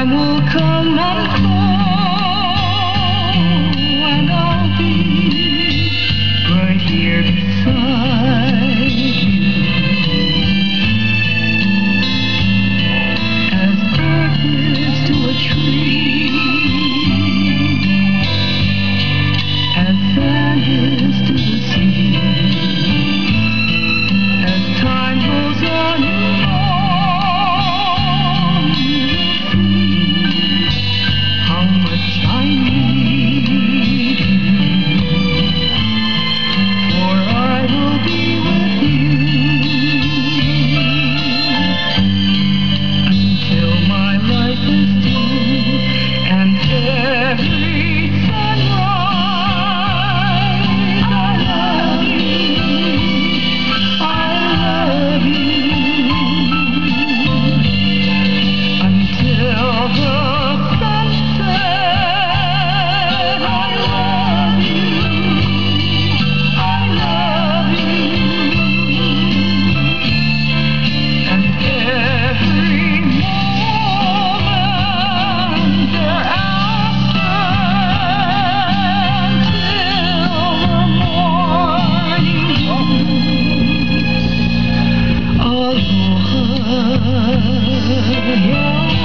time will come and go. We're.